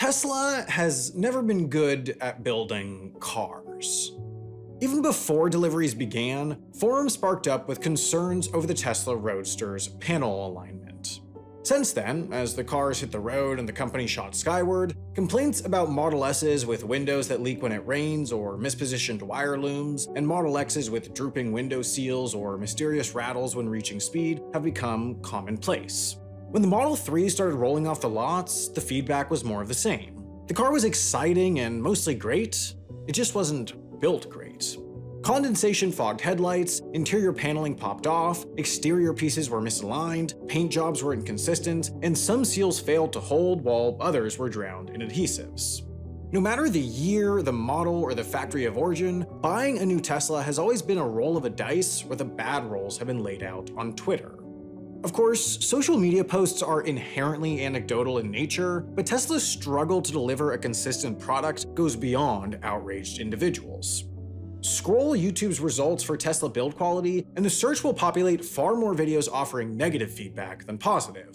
Tesla has never been good at building cars. Even before deliveries began, forums sparked up with concerns over the Tesla Roadster's panel alignment. Since then, as the cars hit the road and the company shot skyward, complaints about Model S's with windows that leak when it rains or mispositioned wire looms, and Model X's with drooping window seals or mysterious rattles when reaching speed have become commonplace. When the Model 3 started rolling off the lots, the feedback was more of the same. The car was exciting and mostly great, it just wasn't built great. Condensation fogged headlights, interior paneling popped off, exterior pieces were misaligned, paint jobs were inconsistent, and some seals failed to hold while others were drowned in adhesives. No matter the year, the model, or the factory of origin, buying a new Tesla has always been a roll of a dice where the bad rolls have been laid out on Twitter. Of course, social media posts are inherently anecdotal in nature, but Tesla's struggle to deliver a consistent product goes beyond outraged individuals. Scroll YouTube's results for Tesla build quality, and the search will populate far more videos offering negative feedback than positive.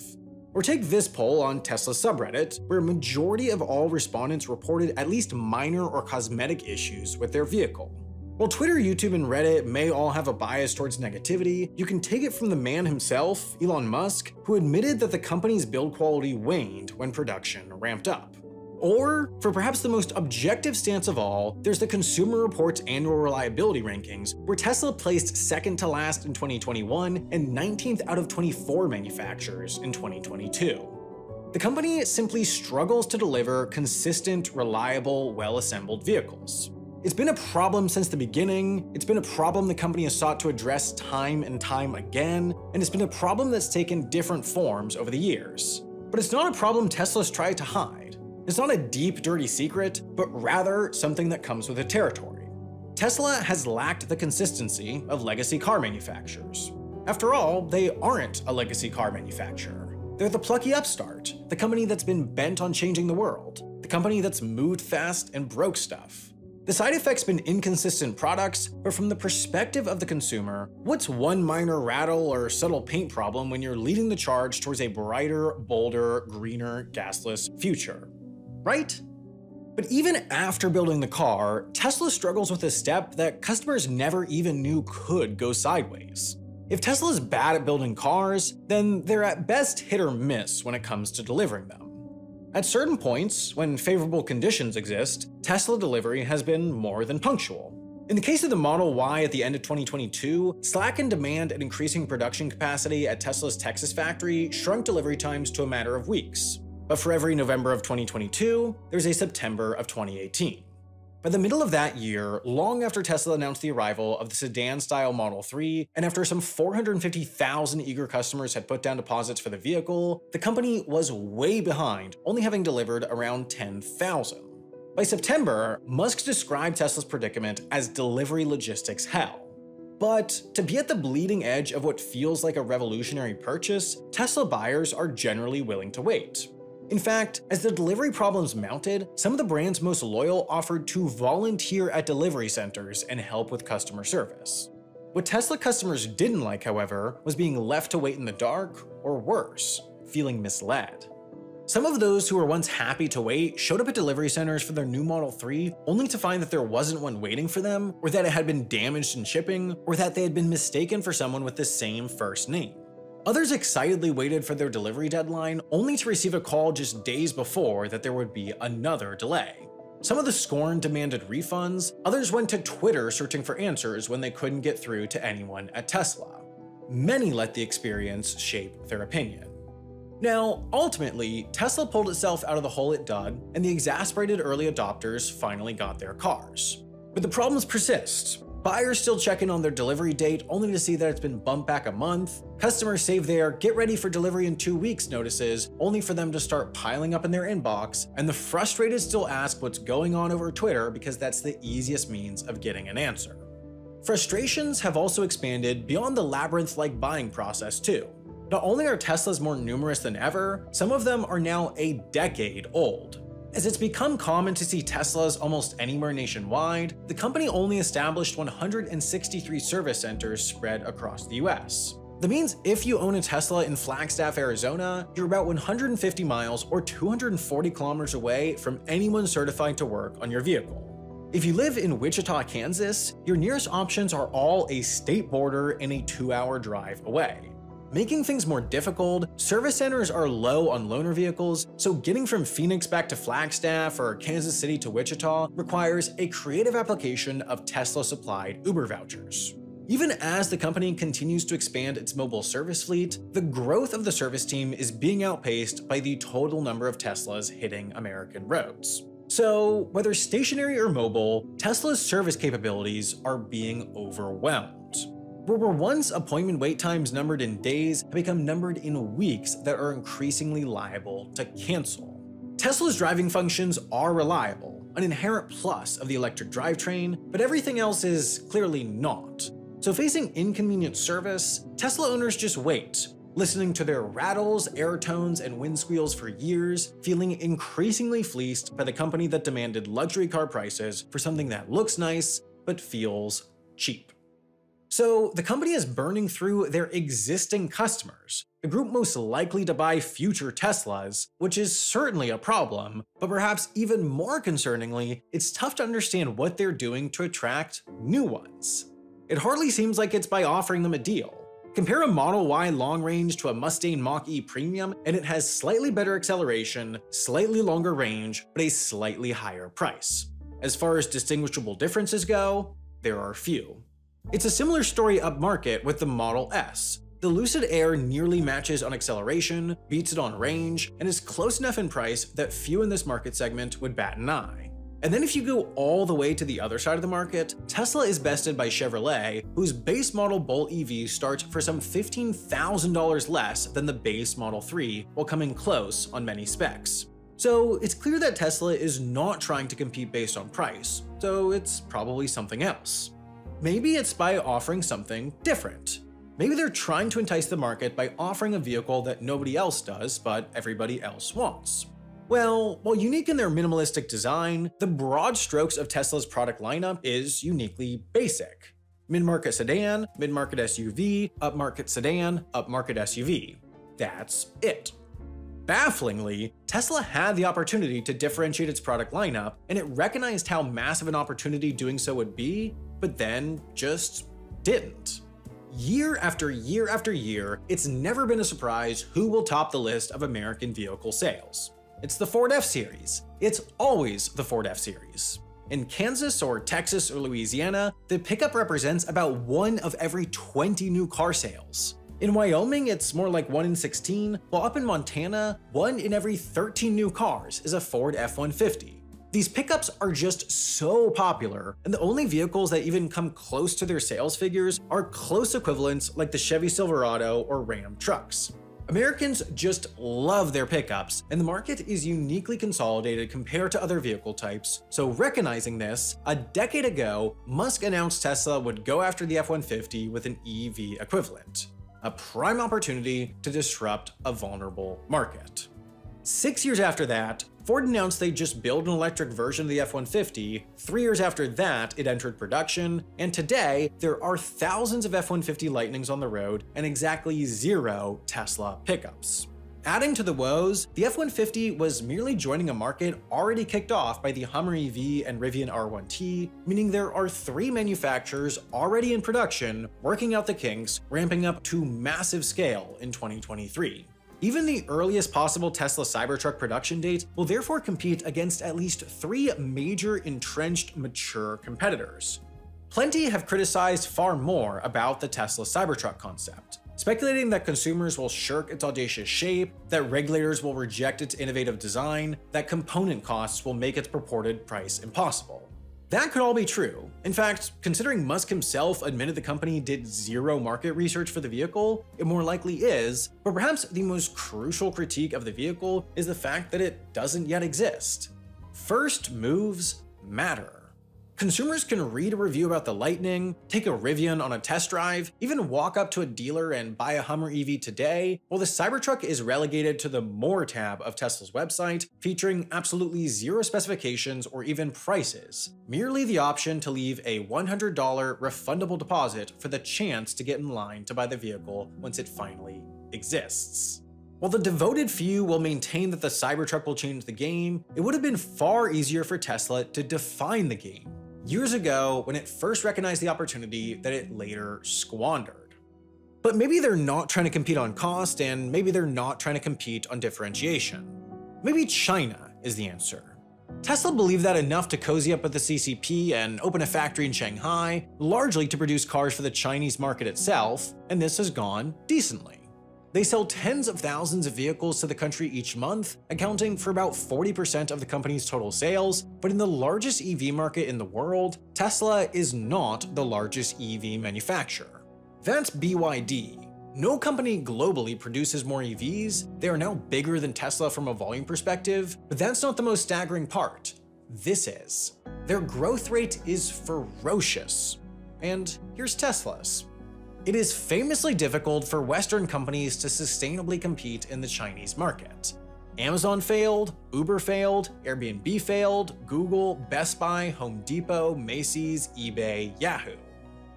Or take this poll on Tesla subreddit, where a majority of all respondents reported at least minor or cosmetic issues with their vehicle. While Twitter, YouTube, and Reddit may all have a bias towards negativity, you can take it from the man himself, Elon Musk, who admitted that the company's build quality waned when production ramped up. Or, for perhaps the most objective stance of all, there's the Consumer Reports annual reliability rankings, where Tesla placed second to last in 2021 and 19th out of 24 manufacturers in 2022. The company simply struggles to deliver consistent, reliable, well-assembled vehicles. It's been a problem since the beginning, it's been a problem the company has sought to address time and time again, and it's been a problem that's taken different forms over the years. But it's not a problem Tesla's tried to hide. It's not a deep, dirty secret, but rather something that comes with the territory. Tesla has lacked the consistency of legacy car manufacturers. After all, they aren't a legacy car manufacturer. They're the plucky upstart, the company that's been bent on changing the world, the company that's moved fast and broke stuff. The side effect's been inconsistent products, but from the perspective of the consumer, what's one minor rattle or subtle paint problem when you're leading the charge towards a brighter, bolder, greener, gasless future? Right? But even after building the car, Tesla struggles with a step that customers never even knew could go sideways. If Tesla's bad at building cars, then they're at best hit or miss when it comes to delivering them. At certain points, when favorable conditions exist, Tesla delivery has been more than punctual. In the case of the Model Y at the end of 2022, slack in demand and increasing production capacity at Tesla's Texas factory shrunk delivery times to a matter of weeks. But for every November of 2022, there's a September of 2018. By the middle of that year, long after Tesla announced the arrival of the sedan-style Model 3, and after some 450,000 eager customers had put down deposits for the vehicle, the company was way behind, only having delivered around 10,000. By September, Musk described Tesla's predicament as delivery logistics hell. But to be at the bleeding edge of what feels like a revolutionary purchase, Tesla buyers are generally willing to wait. In fact, as the delivery problems mounted, some of the brand's most loyal offered to volunteer at delivery centers and help with customer service. What Tesla customers didn't like, however, was being left to wait in the dark, or worse, feeling misled. Some of those who were once happy to wait showed up at delivery centers for their new Model 3 only to find that there wasn't one waiting for them, or that it had been damaged in shipping, or that they had been mistaken for someone with the same first name. Others excitedly waited for their delivery deadline, only to receive a call just days before that there would be another delay. Some of the scorn demanded refunds, others went to Twitter searching for answers when they couldn't get through to anyone at Tesla. Many let the experience shape their opinion. Now, ultimately, Tesla pulled itself out of the hole it dug, and the exasperated early adopters finally got their cars. But the problems persist. Buyers still check in on their delivery date only to see that it's been bumped back a month. Customers save their get ready for delivery in two weeks notices only for them to start piling up in their inbox, and the frustrated still ask what's going on over Twitter because that's the easiest means of getting an answer. Frustrations have also expanded beyond the labyrinth-like buying process too. Not only are Teslas more numerous than ever, some of them are now a decade old. As it's become common to see Teslas almost anywhere nationwide, the company only established 163 service centers spread across the US. That means if you own a Tesla in Flagstaff, Arizona, you're about 150 miles or 240 kilometers away from anyone certified to work on your vehicle. If you live in Wichita, Kansas, your nearest options are all a state border and a two hour drive away. Making things more difficult, service centers are low on loaner vehicles, so getting from Phoenix back to Flagstaff or Kansas City to Wichita requires a creative application of Tesla supplied Uber vouchers. Even as the company continues to expand its mobile service fleet, the growth of the service team is being outpaced by the total number of Teslas hitting American roads. So, whether stationary or mobile, Tesla's service capabilities are being overwhelmed. Where were once appointment wait times numbered in days have become numbered in weeks that are increasingly liable to cancel. Tesla's driving functions are reliable, an inherent plus of the electric drivetrain, but everything else is clearly not. So facing inconvenient service, Tesla owners just wait, listening to their rattles, air tones, and wind squeals for years, feeling increasingly fleeced by the company that demanded luxury car prices for something that looks nice but feels cheap. So the company is burning through their existing customers, the group most likely to buy future Teslas, which is certainly a problem, but perhaps even more concerningly, it's tough to understand what they're doing to attract new ones. It hardly seems like it's by offering them a deal. Compare a Model Y long range to a Mustang Mach-E Premium, and it has slightly better acceleration, slightly longer range, but a slightly higher price. As far as distinguishable differences go, there are few. It's a similar story upmarket with the Model S. The Lucid Air nearly matches on acceleration, beats it on range, and is close enough in price that few in this market segment would bat an eye. And then if you go all the way to the other side of the market, Tesla is bested by Chevrolet, whose base model Bolt EV starts for some $15,000 less than the base Model 3, while coming close on many specs. So it's clear that Tesla is not trying to compete based on price, so it's probably something else. Maybe it's by offering something different. Maybe they're trying to entice the market by offering a vehicle that nobody else does, but everybody else wants. Well, while unique in their minimalistic design, the broad strokes of Tesla's product lineup is uniquely basic. Mid-market sedan, mid-market SUV, upmarket sedan, upmarket SUV. That's it. Bafflingly, Tesla had the opportunity to differentiate its product lineup, and it recognized how massive an opportunity doing so would be, but then just didn't. Year after year after year, it's never been a surprise who will top the list of American vehicle sales. It's the Ford F-Series. It's always the Ford F-Series. In Kansas or Texas or Louisiana, the pickup represents about one of every 20 new car sales. In Wyoming, it's more like 1 in 16, while up in Montana, 1 in every 13 new cars is a Ford F-150. These pickups are just so popular, and the only vehicles that even come close to their sales figures are close equivalents like the Chevy Silverado or Ram trucks. Americans just love their pickups, and the market is uniquely consolidated compared to other vehicle types. So recognizing this, a decade ago, Musk announced Tesla would go after the F-150 with an EV equivalent. A prime opportunity to disrupt a vulnerable market. Six years after that, Ford announced they'd just build an electric version of the F-150, three years after that it entered production, and today there are thousands of F-150 Lightnings on the road and exactly zero Tesla pickups. Adding to the woes, the F-150 was merely joining a market already kicked off by the Hummer EV and Rivian R1T, meaning there are three manufacturers already in production working out the kinks, ramping up to massive scale in 2023. Even the earliest possible Tesla Cybertruck production date will therefore compete against at least three major entrenched mature competitors. Plenty have criticized far more about the Tesla Cybertruck concept, speculating that consumers will shirk its audacious shape, that regulators will reject its innovative design, that component costs will make its purported price impossible. That could all be true. In fact, considering Musk himself admitted the company did zero market research for the vehicle, it more likely is, but perhaps the most crucial critique of the vehicle is the fact that it doesn't yet exist. First moves matter. Consumers can read a review about the Lightning, take a Rivian on a test drive, even walk up to a dealer and buy a Hummer EV today, while the Cybertruck is relegated to the More tab of Tesla's website, featuring absolutely zero specifications or even prices, merely the option to leave a $100 refundable deposit for the chance to get in line to buy the vehicle once it finally exists. While the devoted few will maintain that the Cybertruck will change the game, it would have been far easier for Tesla to define the game years ago when it first recognized the opportunity that it later squandered. But maybe they're not trying to compete on cost, and maybe they're not trying to compete on differentiation. Maybe China is the answer. Tesla believed that enough to cozy up with the CCP and open a factory in Shanghai, largely to produce cars for the Chinese market itself, and this has gone decently. They sell tens of thousands of vehicles to the country each month, accounting for about 40% of the company's total sales, but in the largest EV market in the world, Tesla is not the largest EV manufacturer. That's BYD. No company globally produces more EVs, they are now bigger than Tesla from a volume perspective, but that's not the most staggering part. This is. Their growth rate is ferocious. And here's Tesla's. It is famously difficult for Western companies to sustainably compete in the Chinese market. Amazon failed, Uber failed, Airbnb failed, Google, Best Buy, Home Depot, Macy's, eBay, Yahoo.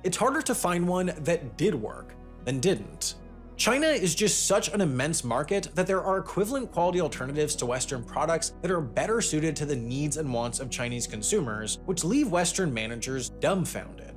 It's harder to find one that did work than didn't. China is just such an immense market that there are equivalent quality alternatives to Western products that are better suited to the needs and wants of Chinese consumers, which leave Western managers dumbfounded.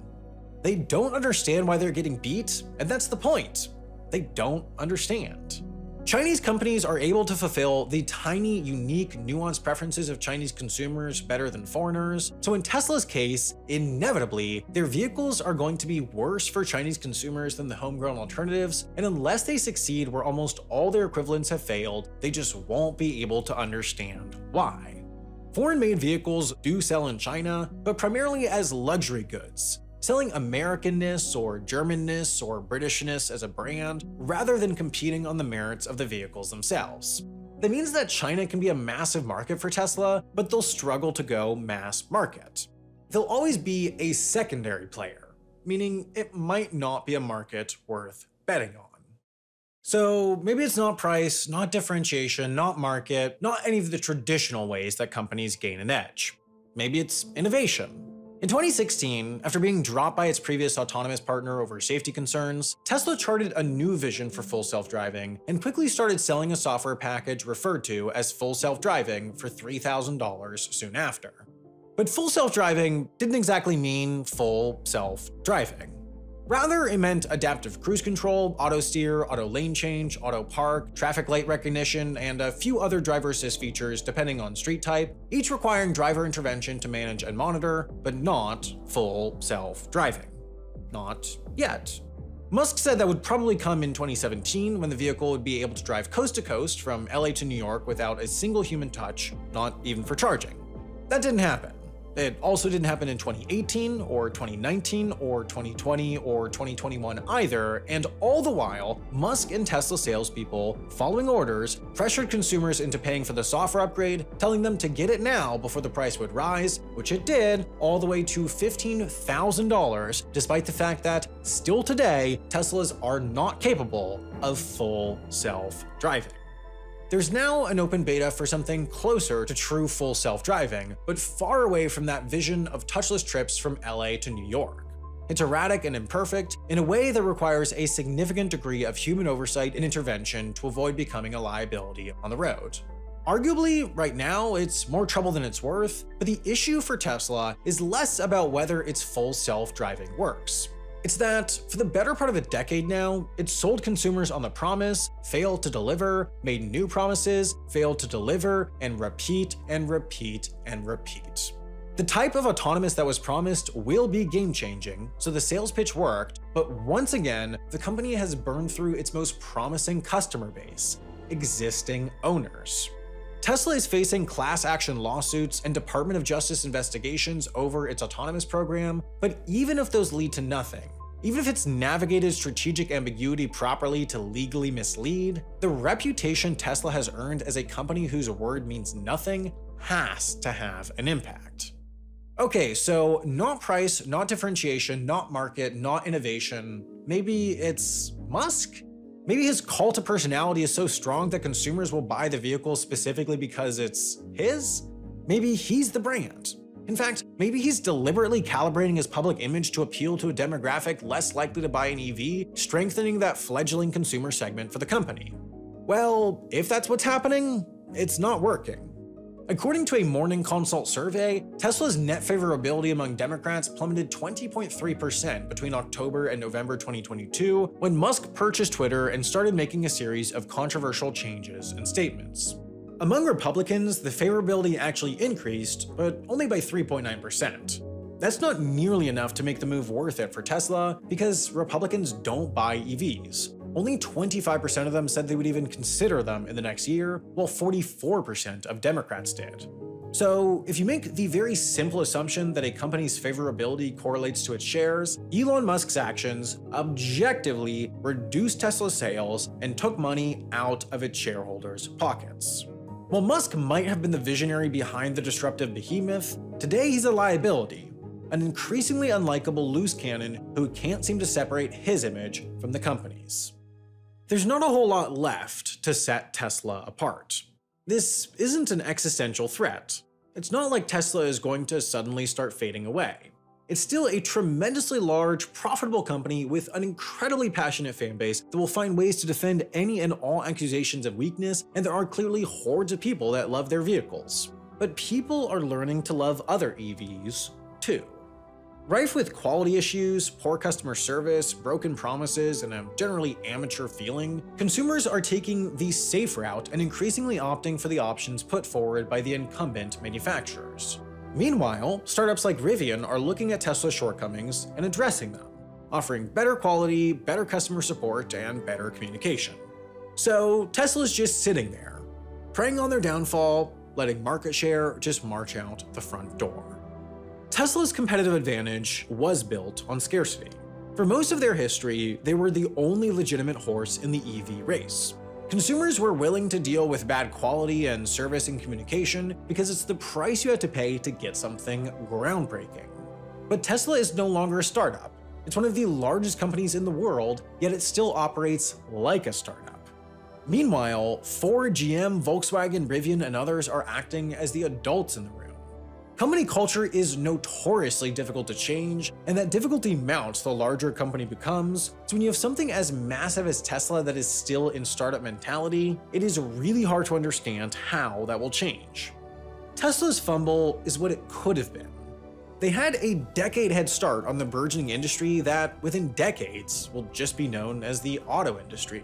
They don't understand why they're getting beat, and that's the point. They don't understand. Chinese companies are able to fulfill the tiny, unique, nuanced preferences of Chinese consumers better than foreigners, so in Tesla's case, inevitably, their vehicles are going to be worse for Chinese consumers than the homegrown alternatives, and unless they succeed where almost all their equivalents have failed, they just won't be able to understand why. Foreign-made vehicles do sell in China, but primarily as luxury goods, selling Americanness or Germanness or Britishness as a brand, rather than competing on the merits of the vehicles themselves. That means that China can be a massive market for Tesla, but they'll struggle to go mass market. They'll always be a secondary player, meaning it might not be a market worth betting on. So maybe it's not price, not differentiation, not market, not any of the traditional ways that companies gain an edge. Maybe it's innovation, in 2016, after being dropped by its previous autonomous partner over safety concerns, Tesla charted a new vision for full self-driving and quickly started selling a software package referred to as full self-driving for $3,000 soon after. But full self-driving didn't exactly mean full self-driving. Rather, it meant adaptive cruise control, auto steer, auto lane change, auto park, traffic light recognition, and a few other driver assist features depending on street type, each requiring driver intervention to manage and monitor, but not full self-driving. Not yet. Musk said that would probably come in 2017 when the vehicle would be able to drive coast to coast from LA to New York without a single human touch, not even for charging. That didn't happen. It also didn't happen in 2018 or 2019 or 2020 or 2021 either, and all the while, Musk and Tesla salespeople, following orders, pressured consumers into paying for the software upgrade, telling them to get it now before the price would rise, which it did, all the way to $15,000, despite the fact that, still today, Teslas are not capable of full self-driving. There's now an open beta for something closer to true full self-driving, but far away from that vision of touchless trips from LA to New York. It's erratic and imperfect in a way that requires a significant degree of human oversight and intervention to avoid becoming a liability on the road. Arguably, right now, it's more trouble than it's worth, but the issue for Tesla is less about whether its full self-driving works. It's that, for the better part of a decade now, it's sold consumers on the promise, failed to deliver, made new promises, failed to deliver, and repeat and repeat and repeat. The type of autonomous that was promised will be game-changing, so the sales pitch worked, but once again, the company has burned through its most promising customer base, existing owners. Tesla is facing class action lawsuits and Department of Justice investigations over its autonomous program, but even if those lead to nothing, even if it's navigated strategic ambiguity properly to legally mislead, the reputation Tesla has earned as a company whose word means nothing has to have an impact. Okay, so not price, not differentiation, not market, not innovation. Maybe it's Musk? Maybe his cult to personality is so strong that consumers will buy the vehicle specifically because it's his? Maybe he's the brand. In fact, maybe he's deliberately calibrating his public image to appeal to a demographic less likely to buy an EV, strengthening that fledgling consumer segment for the company. Well, if that's what's happening, it's not working. According to a Morning Consult survey, Tesla's net favorability among Democrats plummeted 20.3% between October and November 2022 when Musk purchased Twitter and started making a series of controversial changes and statements. Among Republicans, the favorability actually increased, but only by 3.9%. That's not nearly enough to make the move worth it for Tesla because Republicans don't buy EVs. Only 25% of them said they would even consider them in the next year, while 44% of Democrats did. So, if you make the very simple assumption that a company's favorability correlates to its shares, Elon Musk's actions objectively reduced Tesla's sales and took money out of its shareholders' pockets. While Musk might have been the visionary behind the disruptive behemoth, today he's a liability, an increasingly unlikable loose cannon who can't seem to separate his image from the company's there's not a whole lot left to set Tesla apart. This isn't an existential threat. It's not like Tesla is going to suddenly start fading away. It's still a tremendously large, profitable company with an incredibly passionate fanbase that will find ways to defend any and all accusations of weakness, and there are clearly hordes of people that love their vehicles. But people are learning to love other EVs, too. Rife with quality issues, poor customer service, broken promises, and a generally amateur feeling, consumers are taking the safe route and increasingly opting for the options put forward by the incumbent manufacturers. Meanwhile, startups like Rivian are looking at Tesla's shortcomings and addressing them, offering better quality, better customer support, and better communication. So Tesla's just sitting there, preying on their downfall, letting market share just march out the front door. Tesla's competitive advantage was built on scarcity. For most of their history, they were the only legitimate horse in the EV race. Consumers were willing to deal with bad quality and service and communication because it's the price you have to pay to get something groundbreaking. But Tesla is no longer a startup. It's one of the largest companies in the world, yet it still operates like a startup. Meanwhile, Ford, GM, Volkswagen, Rivian, and others are acting as the adults in the room Company culture is notoriously difficult to change, and that difficulty mounts the larger a company becomes. So when you have something as massive as Tesla that is still in startup mentality, it is really hard to understand how that will change. Tesla's fumble is what it could have been. They had a decade head start on the burgeoning industry that, within decades, will just be known as the auto industry.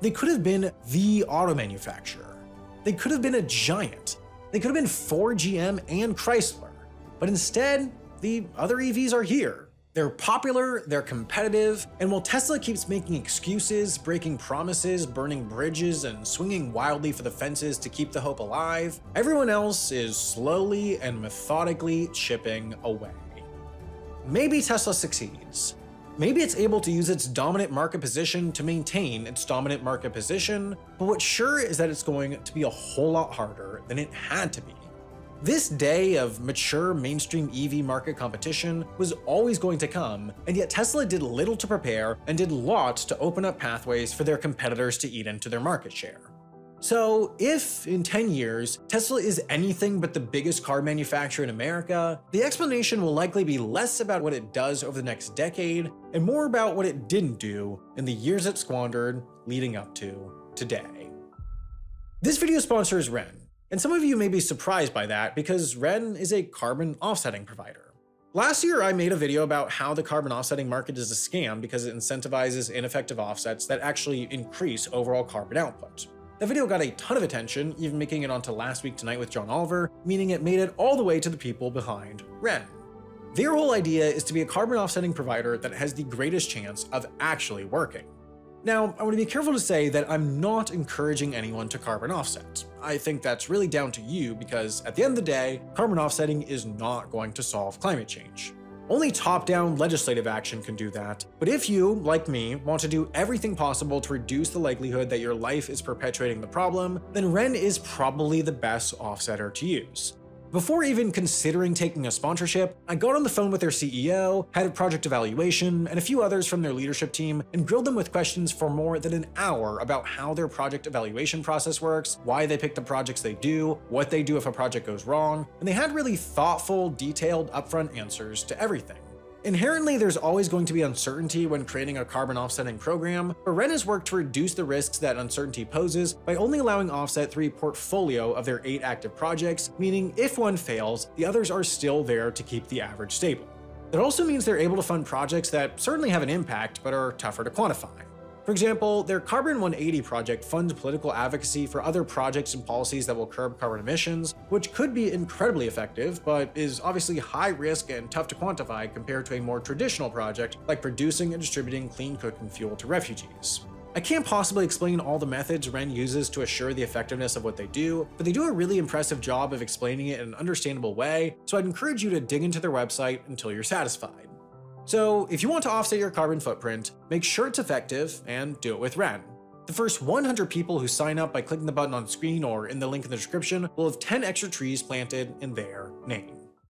They could have been the auto manufacturer. They could have been a giant they could have been Ford, GM, and Chrysler. But instead, the other EVs are here. They're popular, they're competitive, and while Tesla keeps making excuses, breaking promises, burning bridges, and swinging wildly for the fences to keep the hope alive, everyone else is slowly and methodically chipping away. Maybe Tesla succeeds, Maybe it's able to use its dominant market position to maintain its dominant market position, but what's sure is that it's going to be a whole lot harder than it had to be. This day of mature mainstream EV market competition was always going to come, and yet Tesla did little to prepare and did lots to open up pathways for their competitors to eat into their market share. So, if in 10 years Tesla is anything but the biggest car manufacturer in America, the explanation will likely be less about what it does over the next decade and more about what it didn't do in the years it squandered leading up to today. This video sponsor is Wren, and some of you may be surprised by that because Wren is a carbon offsetting provider. Last year, I made a video about how the carbon offsetting market is a scam because it incentivizes ineffective offsets that actually increase overall carbon output. The video got a ton of attention, even making it onto Last Week Tonight with John Oliver, meaning it made it all the way to the people behind Wren. Their whole idea is to be a carbon offsetting provider that has the greatest chance of actually working. Now, I want to be careful to say that I'm not encouraging anyone to carbon offset. I think that's really down to you because at the end of the day, carbon offsetting is not going to solve climate change. Only top-down legislative action can do that, but if you, like me, want to do everything possible to reduce the likelihood that your life is perpetuating the problem, then Wren is probably the best offsetter to use. Before even considering taking a sponsorship, I got on the phone with their CEO, head of project evaluation, and a few others from their leadership team and grilled them with questions for more than an hour about how their project evaluation process works, why they pick the projects they do, what they do if a project goes wrong, and they had really thoughtful, detailed, upfront answers to everything. Inherently, there's always going to be uncertainty when creating a carbon offsetting program, but Wren has worked to reduce the risks that uncertainty poses by only allowing Offset 3 portfolio of their eight active projects, meaning if one fails, the others are still there to keep the average stable. That also means they're able to fund projects that certainly have an impact but are tougher to quantify. For example, their Carbon 180 project funds political advocacy for other projects and policies that will curb carbon emissions, which could be incredibly effective, but is obviously high risk and tough to quantify compared to a more traditional project like producing and distributing clean cooking fuel to refugees. I can't possibly explain all the methods Wren uses to assure the effectiveness of what they do, but they do a really impressive job of explaining it in an understandable way, so I'd encourage you to dig into their website until you're satisfied. So if you want to offset your carbon footprint, make sure it's effective and do it with Wren. The first 100 people who sign up by clicking the button on screen or in the link in the description will have 10 extra trees planted in their name.